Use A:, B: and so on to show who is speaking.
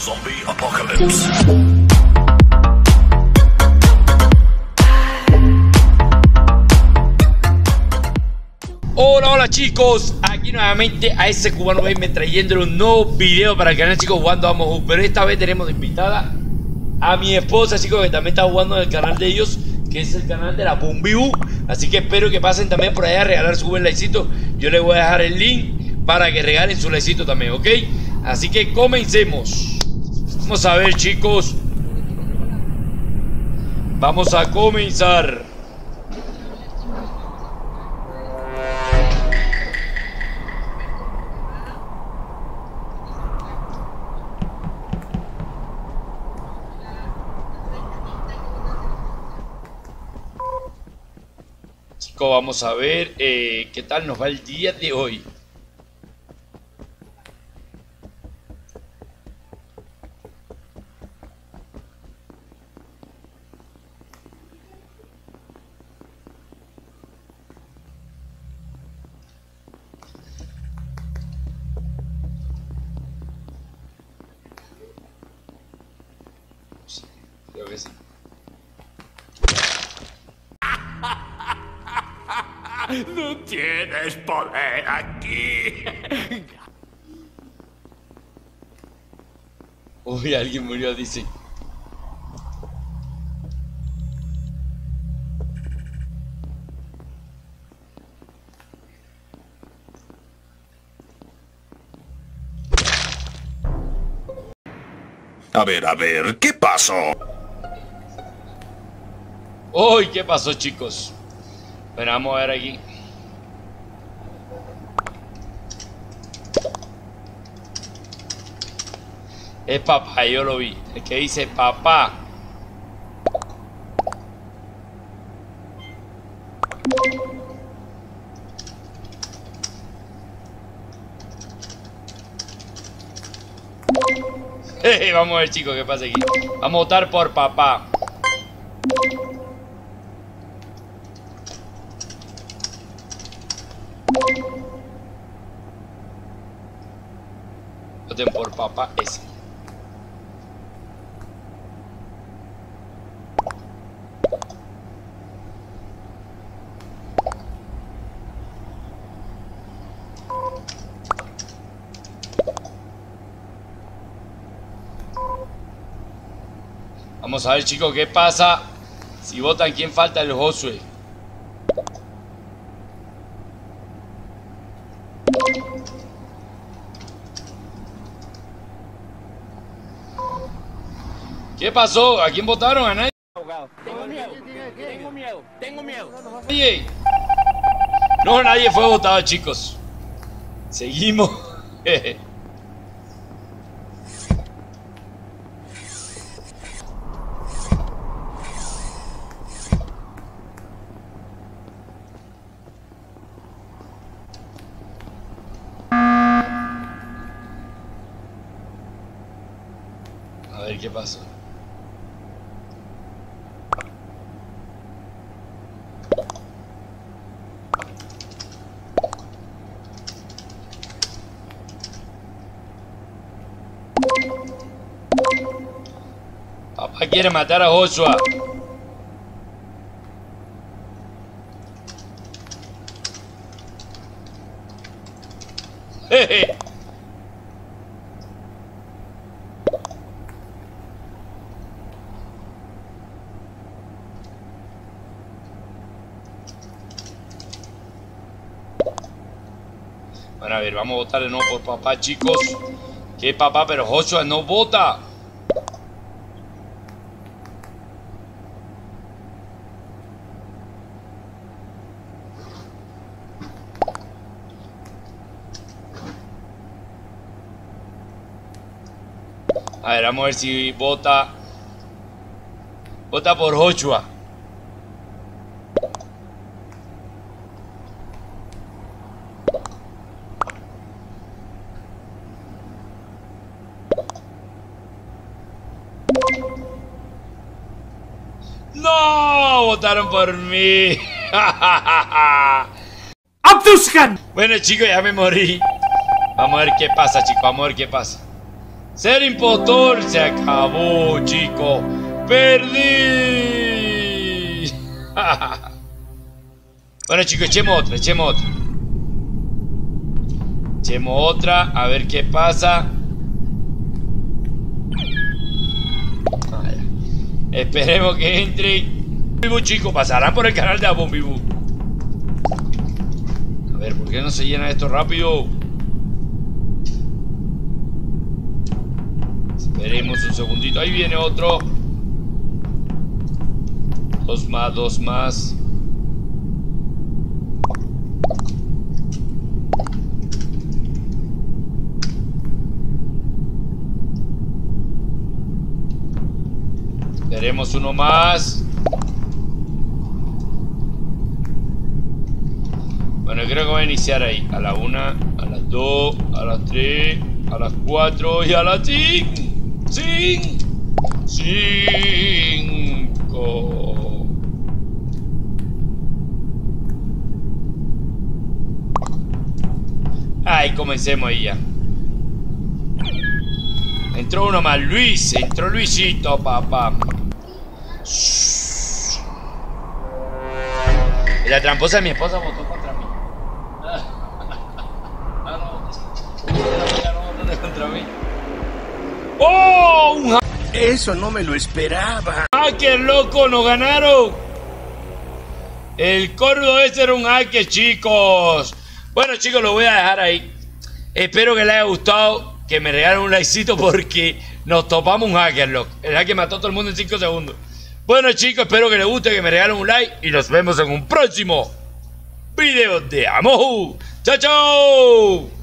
A: Zombie Apocalypse.
B: Hola, hola chicos, aquí nuevamente a ese cubano me trayendo un nuevo video para el canal chicos jugando a Mohu Pero esta vez tenemos invitada a mi esposa chicos que también está jugando en el canal de ellos Que es el canal de la Bumbibu Así que espero que pasen también por allá a regalar su buen likecito Yo les voy a dejar el link para que regalen su likecito también, ¿ok? Así que comencemos Vamos a ver chicos Vamos a comenzar Chicos, vamos a ver eh, qué tal nos va el día de hoy. Creo que sí.
A: No tienes poder aquí.
B: Uy, alguien murió, dice.
A: A ver, a ver, ¿qué pasó?
B: Uy, ¿qué pasó, chicos? Pero vamos a ver aquí. Es papá, yo lo vi. El que dice papá. Jeje, Vamos a ver, chicos, qué pasa aquí. Vamos a votar por papá. Voten por papá ese. Vamos a ver chicos qué pasa si votan quién falta el Josué. ¿Qué pasó? ¿A quién votaron? ¿A nadie?
C: Tengo miedo, tengo miedo, tengo miedo.
B: Nadie. No, nadie fue votado, chicos. Seguimos. A ver qué pasó. Papá quiere matar a Joshua. Jeje. Bueno, a ver, vamos a votar de nuevo por papá, chicos. ¿Qué papá? Pero Joshua no vota. A ver, vamos a ver si vota. Vota por Joshua. ¡No! Votaron por mí.
C: ¡Abduskan!
B: Bueno, chicos, ya me morí. Vamos a ver qué pasa, chicos. Vamos a ver qué pasa. Ser impostor se acabó, chico. Perdí. bueno, chicos, echemos otra, echemos otra. Echemos otra, a ver qué pasa. Esperemos que entre. Bombibu, chicos, pasarán por el canal de Bombibu. A ver, ¿por qué no se llena esto rápido? Esperemos un segundito. Ahí viene otro. Dos más, dos más. Veremos uno más. Bueno, creo que voy a iniciar ahí. A la una, a las dos, a las tres, a las cuatro y a las cinco. Cinco. Ay, comencemos ya. Entró uno más, Luis. Entró Luisito, papá. La tramposa de mi esposa votó contra
A: Eso no me lo esperaba.
B: hacker, loco! ¡Nos ganaron! El corno ese era un hacker, chicos. Bueno, chicos, lo voy a dejar ahí. Espero que les haya gustado. Que me regalen un likecito porque nos topamos un hacker, loco. El hacker mató a todo el mundo en 5 segundos. Bueno, chicos, espero que les guste, que me regalen un like. Y nos vemos en un próximo video de Amohu. ¡Chao, chao!